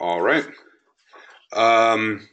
All right. Um,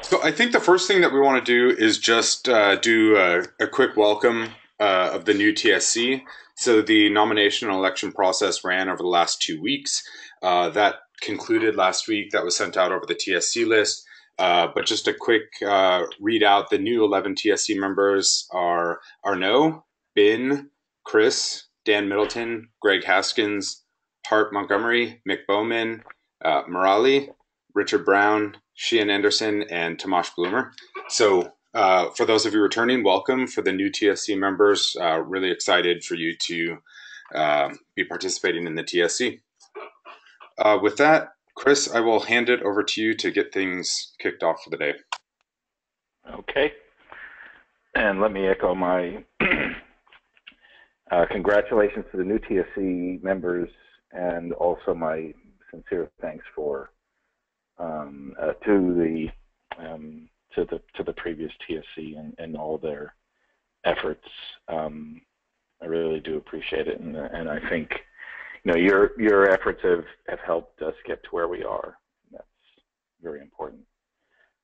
so I think the first thing that we want to do is just uh, do a, a, quick welcome uh, of the new TSC. So the nomination and election process ran over the last two weeks. Uh, that concluded last week. That was sent out over the TSC list. Uh, but just a quick uh, readout: the new 11 TSC members are Arnaud, Bin, Chris, Dan Middleton, Greg Haskins, Hart Montgomery, Mic Bowman, uh, Murali, Richard Brown, Sheehan Anderson, and Tamas Blummer. So, uh, for those of you returning, welcome. For the new TSC members, uh, really excited for you to uh, be participating in the TSC. Uh, with that, Chris, I will hand it over to you to get things kicked off for the day. Okay. And let me echo my uh, congratulations to the new TSC members and also my sincere thanks for um, uh, to the um, to the to the previous TSC and, and all their efforts. Um, I really do appreciate it, and and I think you know your your efforts have have helped us get to where we are. That's very important.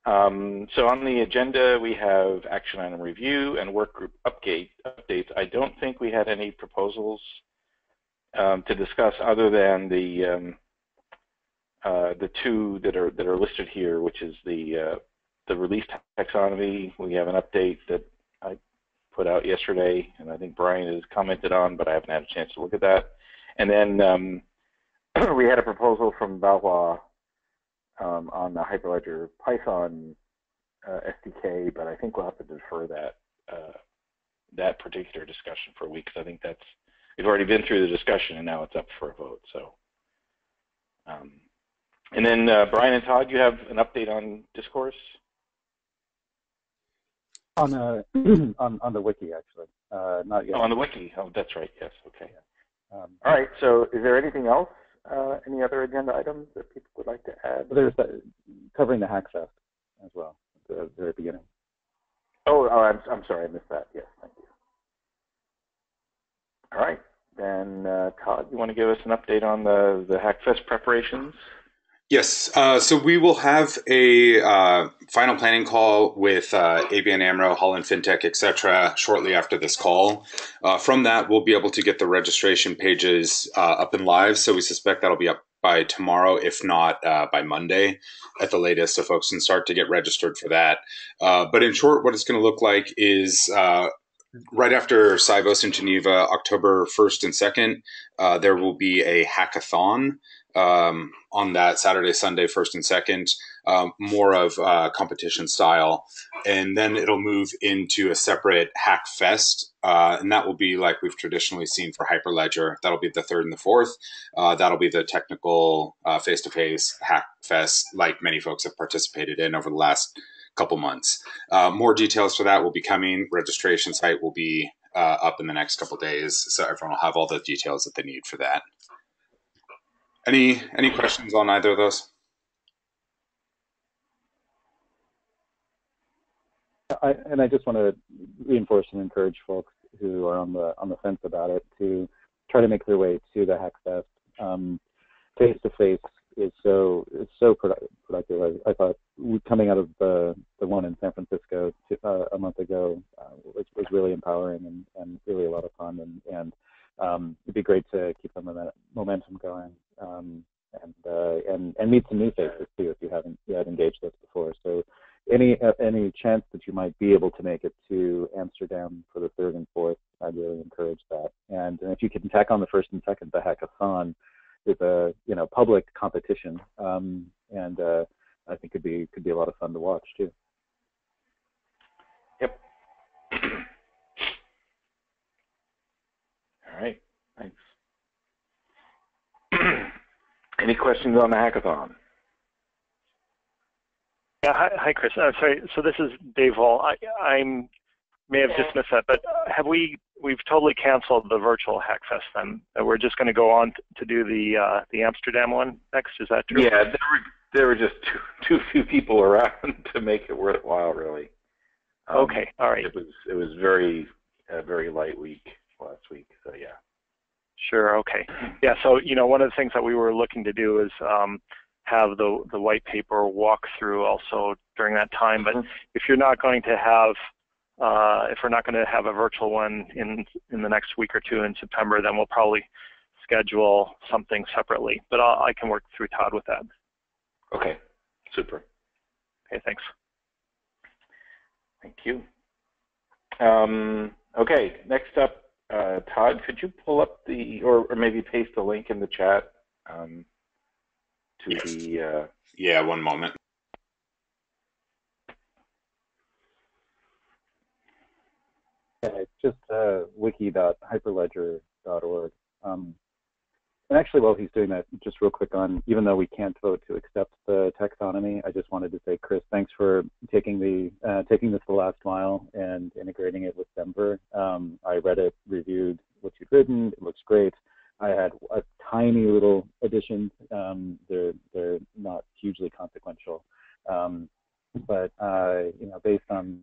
Um, so on the agenda, we have action item review and work group update updates. I don't think we had any proposals um, to discuss other than the um, uh, the two that are that are listed here, which is the uh, the release taxonomy. We have an update that I put out yesterday, and I think Brian has commented on, but I haven't had a chance to look at that. And then um, we had a proposal from Balois um, on the Hyperledger Python uh, SDK, but I think we'll have to defer that uh, that particular discussion for a week because I think that's we've already been through the discussion and now it's up for a vote. So, um, and then uh, Brian and Todd, you have an update on discourse. On uh, on on the wiki actually, uh, not yet. Oh, on the wiki. Oh, that's right. Yes. Okay. Um, All right. So, is there anything else? Uh, any other agenda items that people would like to add? There's the, covering the Hackfest as well at the very beginning. Oh, oh I'm, I'm sorry, I missed that. Yes, thank you. All right. Then, uh, Todd, you want to give us an update on the, the Hackfest preparations? Yes. Uh, so we will have a uh, final planning call with uh, ABN AMRO, Holland FinTech, etc. shortly after this call. Uh, from that, we'll be able to get the registration pages uh, up and live. So we suspect that'll be up by tomorrow, if not uh, by Monday at the latest, so folks can start to get registered for that. but in short, what it's going to look like is right after Sibos in Geneva, October 1st and 2nd, uh, there will be a hackathon um, on that Saturday, Sunday, 1st and 2nd, um, more of uh, competition style. And then it'll move into a separate Hack Fest. Uh, and that will be like we've traditionally seen for Hyperledger. That'll be the 3rd and the 4th. Uh, that'll be the technical face to face Hack Fest, like many folks have participated in over the last couple months. Uh, more details for that will be coming. Registration site will be uh, up in the next couple days, so everyone will have all the details that they need for that. Any any questions on either of those? I, and I just want to reinforce and encourage folks who are on the on the fence about it to try to make their way to the Hackfest. Um, face to face is so it's so productive. I, I, thought coming out of the the one in San Francisco uh, a month ago uh, was was really empowering and, and really a lot of fun and and um, it'd be great to keep the momentum going um, and uh, and and meet some new faces too if you haven't yet engaged us before. So any uh, any chance that you might be able to make it to Amsterdam for the third and fourth, I'd really encourage that. And, and if you can tack on the first and second, the hackathon is a you know public competition, um, and uh, I think could be could be a lot of fun to watch too. Yep. All right. Thanks. Any questions on the hackathon? Yeah, hi, hi Chris. Uh, sorry, so this is Dave Hall. I I'm, may have dismissed that, but have we we've totally canceled the virtual Hackfest then. We're just going to go on to do the uh, the Amsterdam one next. Is that true? Yeah, there were there were just too too few people around to make it worthwhile, really. Um, okay, all right. It was it was very a very light week last week, so yeah. Sure. Okay. Yeah. So you know, one of the things that we were looking to do is um, have the the white paper walk through also during that time. But Mhm. if you're not going to have uh, if we're not going to have a virtual one in in the next week or two in September, then we'll probably schedule something separately. But I'll, I can work through Todd with that. Okay, super. Okay, thanks. Thank you. Um, okay, next up, uh, Todd, could you pull up the, or, or maybe paste the link in the chat um, to Yes. the, uh, Yeah, one moment. Yeah, it's just uh, wiki.hyperledger.org. Um, and actually, while he's doing that, just real quick on, even though we can't vote to accept the taxonomy, I just wanted to say, Chris, thanks for taking the uh, taking this the last mile and integrating it with Denver. Um, I read it, reviewed what you'd written. It looks great. I had a tiny little additions. Um, they're they're not hugely consequential, um, but uh, you know, based on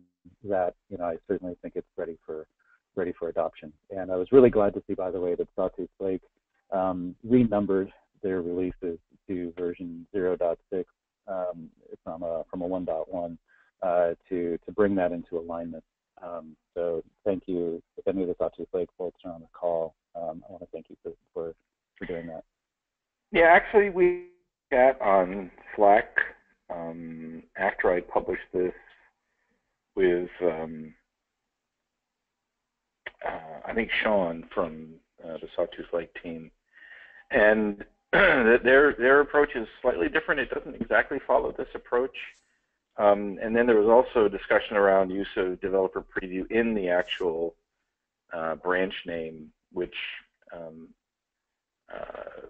that, you know, I certainly think it's ready for ready for adoption. And I was really glad to see, by the way, that Sawtooth Lake um, renumbered their releases to version 0.6 um, from a from a 1.1 uh, to to bring that into alignment. Um, so thank you. If any of the Sawtooth Lake folks are on the call, um, I want to thank you for, for for doing that. yeah, actually we got on Slack um, after I published this with, um, uh, I think Sean from uh, the Sawtooth Lake team. And their their approach is slightly different. It doesn't exactly follow this approach. Um, and then there was also a discussion around use of developer preview in the actual uh, branch name, which um, uh,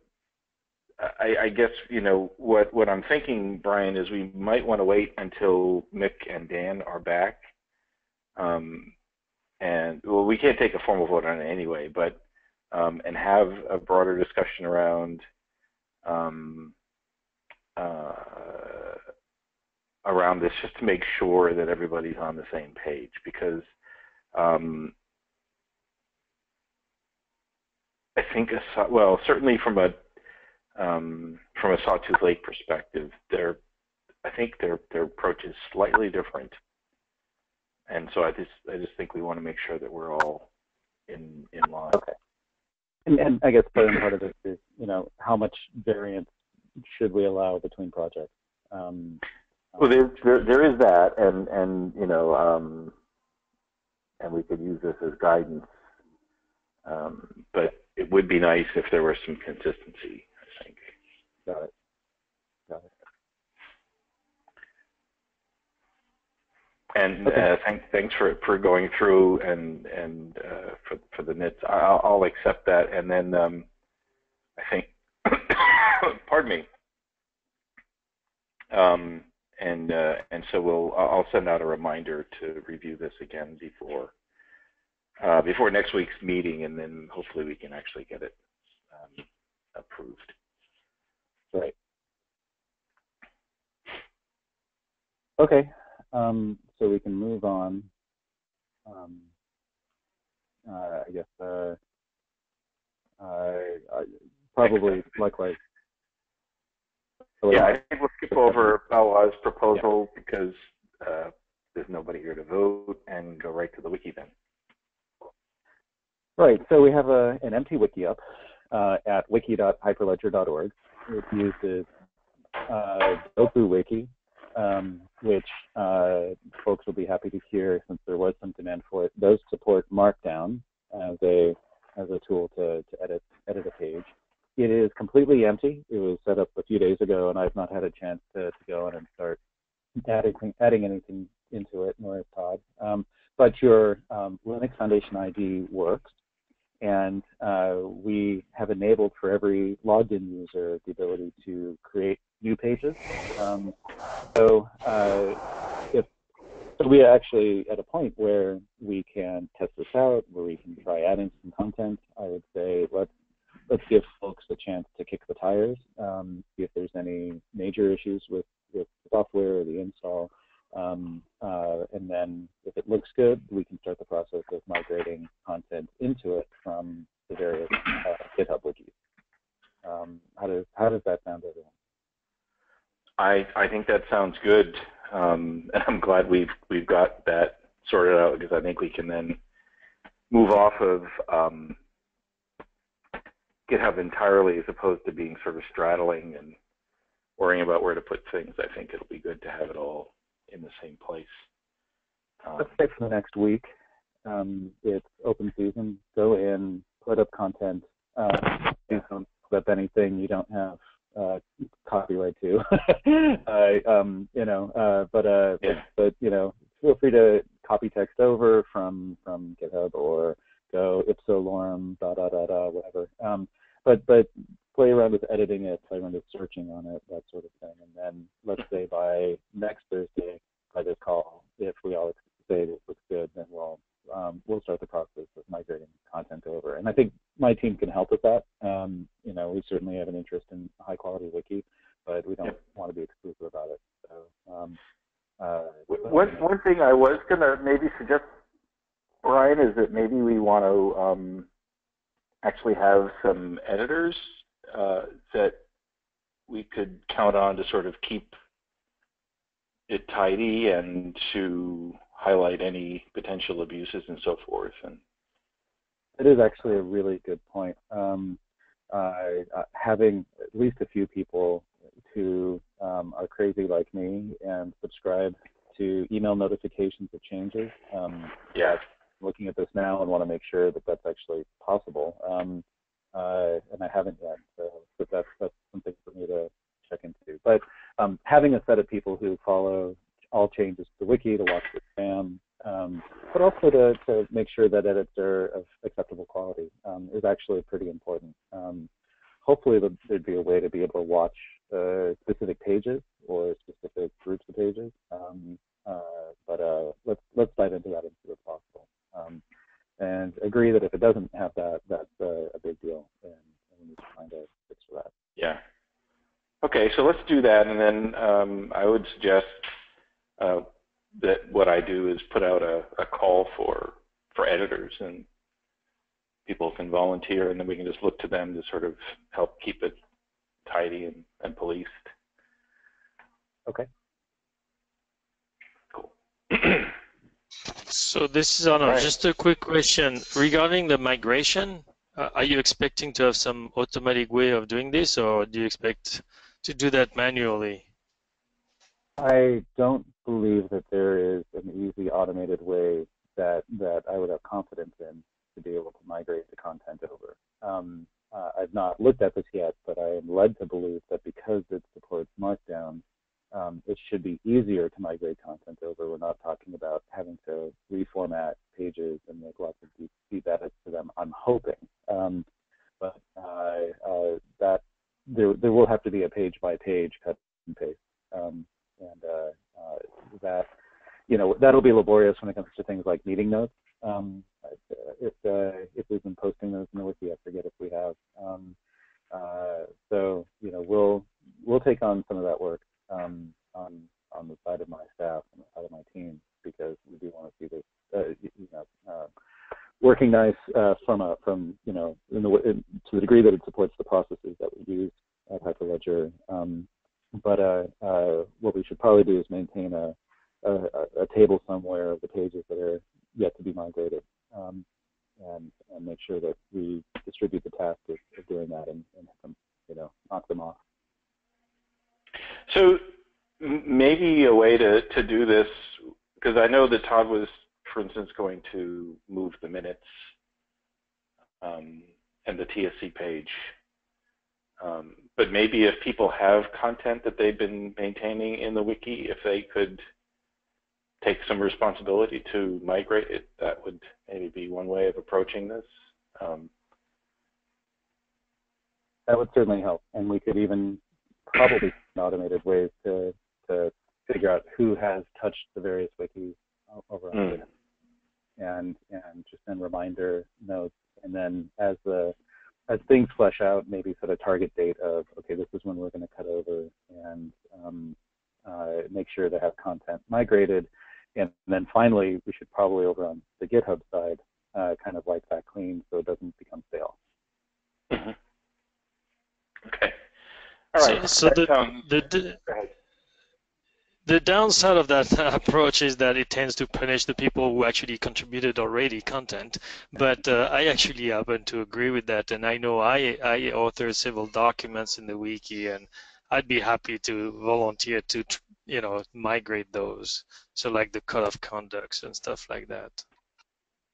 I, I guess you know what what I'm thinking, Brian, is we might want to wait until Mic and Dan are back. Um, and well, we can't take a formal vote on it anyway, but um, and have a broader discussion around um, uh, around this just to make sure that everybody's on the same page because um, I think a, well certainly from a um, from a Sawtooth Lake perspective, their I think their their approach is slightly different, and so I just I just think we want to make sure that we're all in in line. Okay. And, and I guess part and part of this is, you know, how much variance should we allow between projects? Um, Well, there, there, there is that, and and you know, um, and we could use this as guidance. Um, but it would be nice if there was some consistency. I think. got it. Got it. And Okay. uh, thanks, thanks for for going through and and uh, for for the nits. I'll, I'll accept that, and then um, I think, pardon me. Um, and uh, and so we'll I'll I'll send out a reminder to review this again before uh, before next week's meeting, and then hopefully we can actually get it um, approved. Right. Okay. Um, so we can move on. Um, uh, I guess uh, I, I probably likewise. Yeah, I think we'll skip over Bala's proposal because uh, there's nobody here to vote, and go right to the wiki then. Right. So we have a, an empty wiki up uh, at wiki.hyperledger.org. It uses uh, DokuWiki, um, which uh, folks will be happy to hear since there was some demand for it. Does support Markdown as a as a tool to, to edit edit a page. It is completely empty. It was set up a few days ago, and I've not had a chance to, to go in and start adding adding anything into it, nor has Todd. Um, but your um, Linux Foundation ID works and uh, we have enabled for every logged in user the ability to create new pages. Um, so uh, if so we are actually at a point where we can test this out, where we can try adding some content. I would say let's let's give folks a chance to kick the tires, um, see if there's any major issues with with the software or the install. Um, uh, and then if it looks good, we can start the process of migrating content into it from the various uh, GitHub wikis. Um, how does how does that sound, to everyone? I think that sounds good, um, and I'm glad we've we've got that sorted out because I think we can then move off of um, GitHub entirely as opposed to being sort of straddling and worrying about where to put things. I think it'll be good to have it all in the same place. Um, Let's say for the next week, um, it's open season. Go in, put up content. Uh, don't clip anything you don't have uh, copyright to. uh, um, you know, uh, but, uh, yeah. but, but you know, feel free to copy text over from from GitHub or go ipso lorem da da da da whatever. Um, but but play around with editing it, play around with searching on it, that sort of thing, and then let's say by next Thursday by this call, if we all say this looks good, then we'll um, we'll start the process of migrating content over. And I think my team can help with that. Um, you know, we certainly have an interest in high quality wiki, but we don't yep. want to be exclusive about it. So, um, uh, one one thing I was gonna maybe suggest, Brian, is that maybe we want to um, actually have some editors uh, that we could count on to sort of keep it tidy and to highlight any potential abuses and so forth. And it is actually a really good point. Um, uh, having at least a few people who um, are crazy like me and subscribe to email notifications of changes. Um, yeah. Looking at this now and want to make sure that that's actually possible. Um, uh, and I haven't yet, so but that's that's something for me to check into. But um, having a set of people who follow all changes to the wiki to watch the spam, um, but also to, to make sure that edits are of acceptable quality um, is actually pretty important. Um, hopefully there'd be a way to be able to watch uh, specific pages or specific groups of pages. Um, uh, but uh, let's let's dive into that as soon as possible. Um, and agree that if it doesn't have that, that's a big deal, and, and, we need to find a fix for that. Yeah. Okay, so let's do that, and then um, I would suggest uh, that what I do is put out a, a call for for editors, and people can volunteer, and then we can just look to them to sort of help keep it tidy and, and policed. Okay. Cool. so this is on right. just a quick question regarding the migration. Uh, are you expecting to have some automatic way of doing this, or do you expect to do that manually? I don't believe that there is an easy automated way that that I would have confidence in to be able to migrate the content over. Um, uh, I've not looked at this yet, but I am led to believe that because it supports Markdown, um, it should be easier to migrate content over. We're not talking about having to reformat pages and make lots of deep, deep edits to them. I'm hoping, um, but uh, uh, that there there will have to be a page by page cut and paste, um, and uh, uh, that you know that'll be laborious when it comes to things like meeting notes. If uh, if we've been posting those in the wiki, I forget if we have. Um, uh, so you know, we'll we'll take on some of that work um, on on the side of my staff, on the side of my team, because we do want to see this, uh, you know, uh, working nice uh, from a from you know in the, in, to the degree that it supports the processes that we use at Hyperledger. Um, but uh, what we should probably do is maintain a, a, a table somewhere of the pages that are yet to be migrated, um, and, and make sure that we distribute the task of, of doing that and, and you know knock them off. So maybe a way to, to do this, because I know that Todd was, for instance, going to move the minutes um, and the TSC page. Um, but maybe if people have content that they've been maintaining in the wiki, if they could take some responsibility to migrate it, that would maybe be one way of approaching this. Um, that would certainly help, and we could even probably automated ways to to figure out who has touched the various wikis over on mm. and and just then reminder notes, and then as the as things flesh out, maybe set a target date of okay, this is when we're going to cut over, and um, uh, make sure to have content migrated. And then finally, we should probably over on the GitHub side, uh, kind of wipe that clean so it doesn't become stale. Mm -hmm. Okay. All right. So, so the, the, the the downside of that approach is that it tends to punish the people who actually contributed already content. But uh, I actually happen to agree with that, and I know I I author several documents in the wiki, and I'd be happy to volunteer to you know migrate those. So like the code of conducts and stuff like that.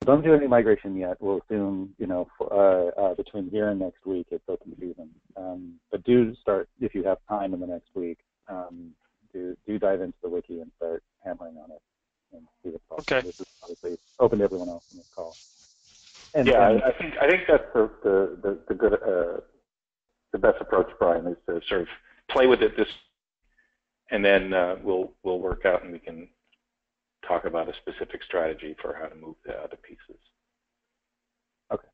Don't do any migration yet. We'll assume, you know, for, uh, uh, between here and next week, it's open season. Um, but do start if you have time in the next week. Um, do do dive into the wiki and start hammering on it and see what's possible. Okay. This is obviously open to everyone else in this call. And, yeah, and, I think I think that's the the the, the good uh, the best approach, Brian, is to sort of play with it this, and then uh, we'll we'll work out and we can talk about a specific strategy for how to move the other pieces. Okay.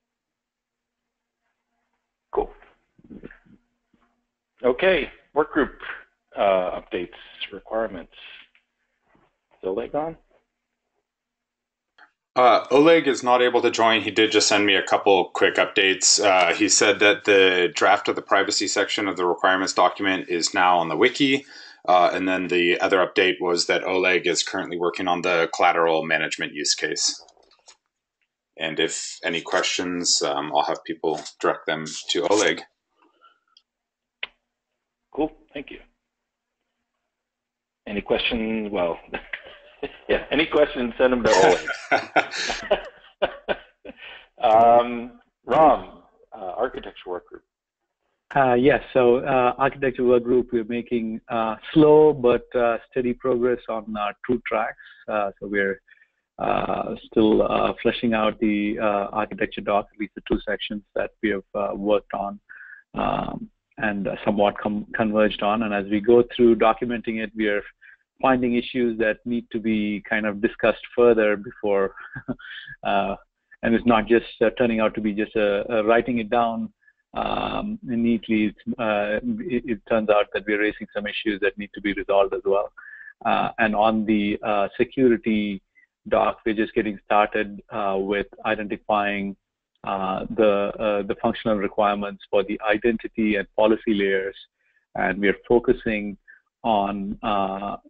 Cool. Okay, work group uh, updates, requirements. Is Oleg on? Uh, Oleg is not able to join. He did just send me a couple quick updates. Uh, he said that the draft of the privacy section of the requirements document is now on the wiki. Uh, and then the other update was that Oleg is currently working on the collateral management use case. And if any questions, um, I'll have people direct them to Oleg. Cool, thank you. Any questions? Well, yeah, any questions, send them to Oleg. um, Ram, uh, architecture work group. Uh, yes, so uh, architecture work group, we're making uh, slow but uh, steady progress on our two tracks. Uh, so we're uh, still fleshing out the architecture doc, at least the two sections that we have worked on um, and somewhat converged on. And as we go through documenting it, we are finding issues that need to be kind of discussed further before, and it's not just turning out to be just writing it down um, neatly, uh, it, it, turns out that we're raising some issues that need to be resolved as well. Uh, and on the uh, security doc, we're just getting started uh, with identifying uh, the uh, the functional requirements for the identity and policy layers, and we're focusing on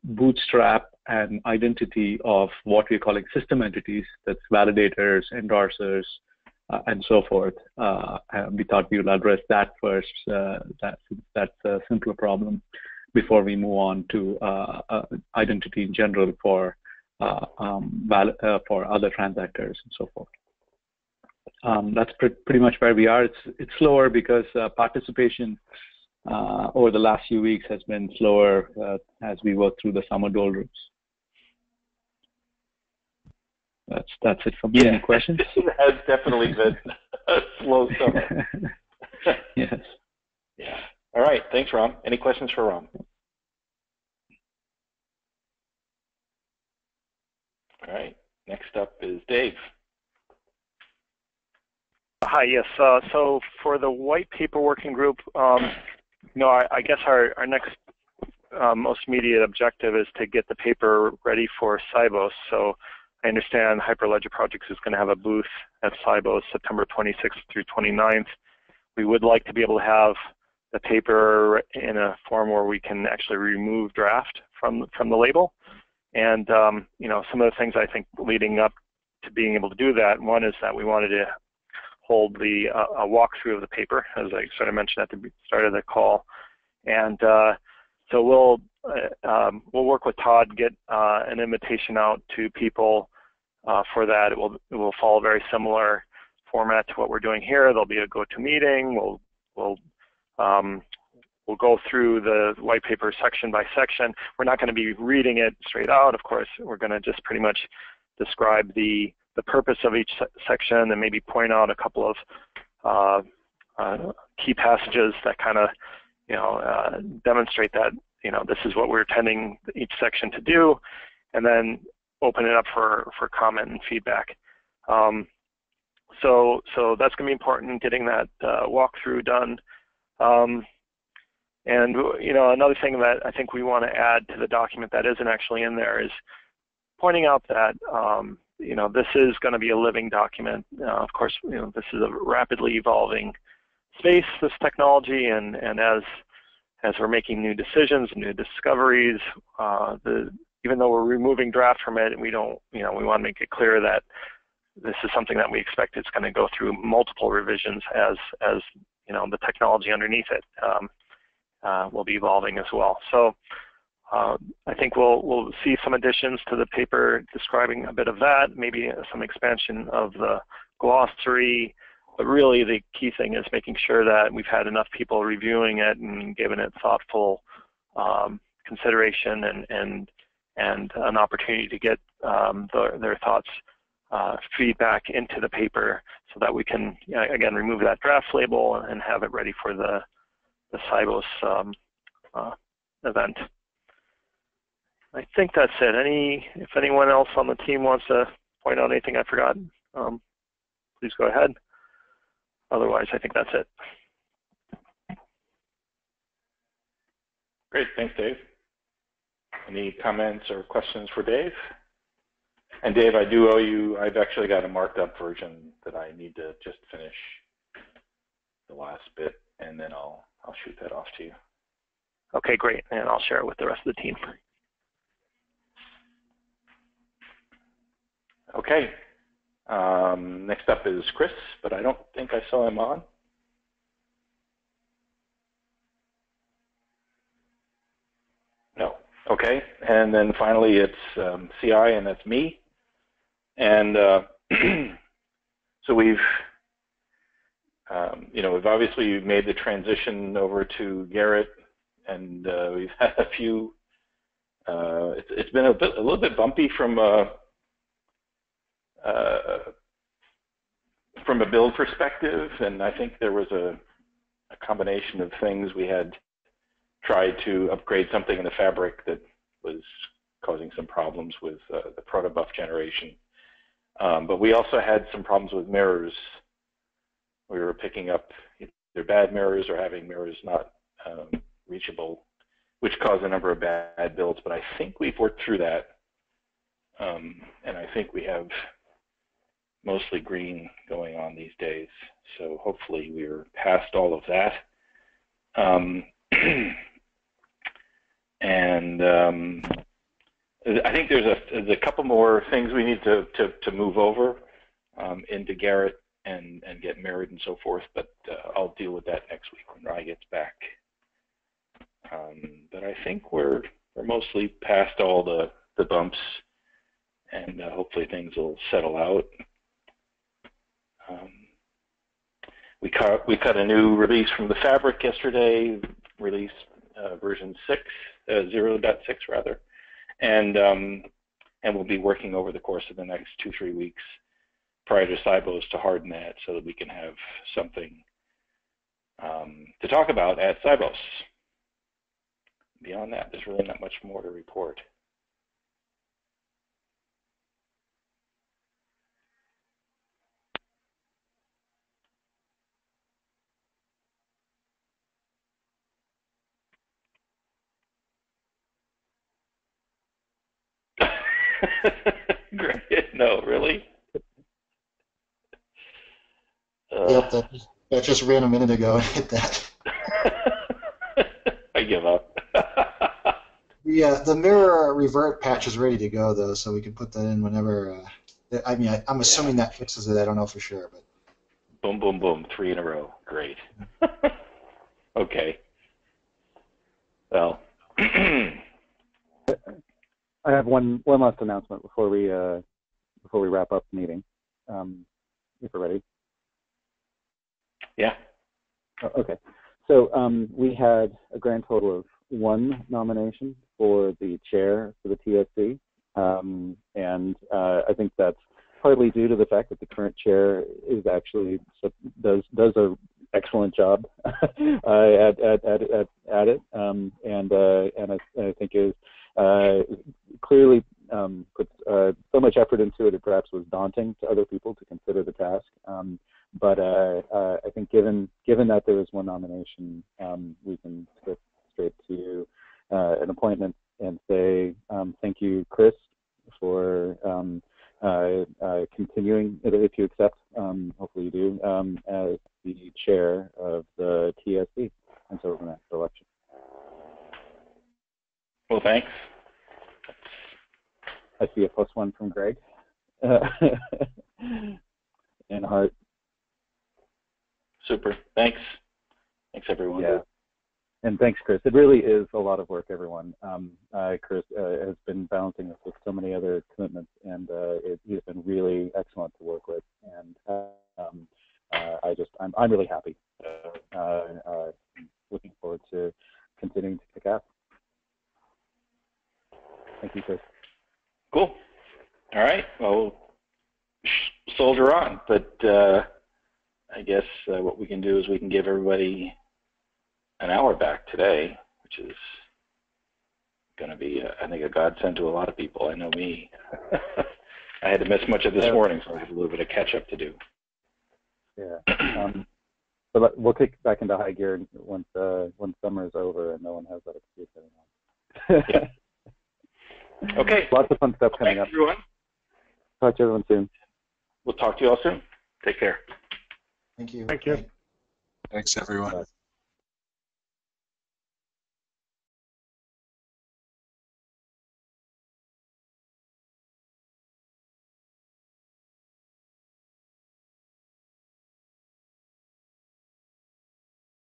bootstrap and identity of what we're calling system entities. That's validators, endorsers, and so forth. Uh, we thought we would address that first. Uh, that, that's a simpler problem before we move on to identity in general for um, for other transactors and so forth. Um, that's pr pretty much where we are. It's it's slower because uh, participation uh, over the last few weeks has been slower uh, as we work through the summer doldrums. That's that's it for me. Yeah. Any questions? it has definitely been a slow summer. yes. Yeah. All right. Thanks, Ram. Any questions for Ram? All right. Next up is Dave. Hi. Yes. Uh, so for the white paper working group, um, you know, I, I guess our, our next uh, most immediate objective is to get the paper ready for Sibos. So I understand Hyperledger Projects is going to have a booth at Sibos September 26th through 29th. We would like to be able to have the paper in a form where we can actually remove draft from from the label. And um, you know, some of the things I think leading up to being able to do that, one is that we wanted to hold the uh, a walkthrough of the paper, as I sort of mentioned at the start of the call, and uh, so we'll um, we'll work with Todd, get uh, an invitation out to people uh, for that. It will it will follow a very similar format to what we're doing here. There'll be a GoToMeeting. We'll we'll um, we'll go through the white paper section by section. We're not going to be reading it straight out, of course. We're going to just pretty much describe the the purpose of each se section and maybe point out a couple of uh, uh, key passages that kind of you know uh, demonstrate that you know this is what we're intending each section to do, and then open it up for, for comment and feedback. Um, so, so that's going to be important, getting that uh, walkthrough done. Um, and you know, another thing that I think we want to add to the document that isn't actually in there is pointing out that um, you know this is going to be a living document. Uh, of course, you know this is a rapidly evolving space, this technology, and and as as we're making new decisions, new discoveries, uh, the even though we're removing draft from it, we don't, you know, we want to make it clear that this is something that we expect it's going to go through multiple revisions as, as you know, the technology underneath it um, uh, will be evolving as well. So uh, I think we'll, we'll see some additions to the paper describing a bit of that, maybe some expansion of the glossary, but really the key thing is making sure that we've had enough people reviewing it and given it thoughtful um, consideration and, and and an opportunity to get um, the, their thoughts uh, feedback into the paper so that we can, again, remove that draft label and have it ready for the, the Sibos um, uh, event. I think that's it. Any, if anyone else on the team wants to point out anything I forgot, um, please go ahead. Otherwise, I think that's it. Great, thanks, Dave. Any comments or questions for Dave? And Dave, I do owe you, I've actually got a marked up version that I need to just finish the last bit, and then I'll, I'll shoot that off to you. Okay, great. And I'll share it with the rest of the team. Okay. Um, next up is Chris, but I don't think I saw him on. No. Okay, and then finally it's um, CI, and that's me. And uh, so we've, um, you know, we've obviously made the transition over to Gerrit, and uh, we've had a few. Uh, it's, it's been a bit, a little bit bumpy from uh, from a build perspective, and I think there was a, a combination of things we had tried to upgrade something in the fabric that was causing some problems with uh, the protobuf generation. Um, but we also had some problems with mirrors. We were picking up either bad mirrors or having mirrors not um, reachable, which caused a number of bad builds. But I think we've worked through that. Um, and I think we have mostly green going on these days. So hopefully we're past all of that. Um, and um, I think there's a, there's a couple more things we need to, to, to move over um, into Gerrit and, and get married and so forth, but uh, I'll deal with that next week when Ry gets back. Um, but I think we're, we're mostly past all the, the bumps, and uh, hopefully things will settle out. Um, we cut we cut a new release from the fabric yesterday, release uh, version six, uh, 0.6 rather, and um, and we'll be working over the course of the next two three weeks prior to Sibos to harden that so that we can have something um, to talk about at Sibos. Beyond that, there's really not much more to report. no, really? Uh, yep, that, that just ran a minute ago and hit that. I give up. the uh, the mirror revert patch is ready to go though, so we can put that in whenever. Uh, I mean, I, am assuming yeah. that fixes it. I don't know for sure, but. Boom, boom, boom! Three in a row. Great. okay. Well. I have one one last announcement before we uh, before we wrap up the meeting. Um, if we're ready. Yeah. Oh, okay. So um, we had a grand total of one nomination for the chair for the TSC, um, and uh, I think that's partly due to the fact that the current chair is actually does does a excellent job uh, at, at, at, at, at it, um, and uh, and I, I think is clearly um, puts uh, so much effort into it, it perhaps was daunting to other people to consider the task. Um, but uh, uh, I think given given that there was one nomination, um, we can skip straight to uh, an appointment and say um, thank you, Chris, for um, uh, uh, continuing, if you accept, um, hopefully you do, as the chair of the TSC until the next election. Thanks. I see a plus one from Greg. and Art. Super. Thanks. Thanks, everyone. Yeah. And thanks, Chris. It really is a lot of work, everyone. Um, uh, Chris uh, has been balancing this with so many other commitments, and uh, it, he's been really excellent to work with. And um, uh, I just, I'm, I'm really happy. Uh, uh, looking forward to continuing to kick ass. Thank you, Chris. Cool. All right. Well, soldier on. But uh, I guess uh, what we can do is we can give everybody an hour back today, which is going to be, uh, I think, a godsend to a lot of people. I know me. I had to miss much of this morning, so I have a little bit of catch up to do. Yeah. Um, but we'll kick back into high gear once uh, once summer is over and no one has that excuse anymore. yeah. Okay. Lots of fun stuff coming Thanks, up. everyone. Talk to everyone soon. We'll talk to you all soon. Take care. Thank you. Thank you. Thanks, everyone. Bye.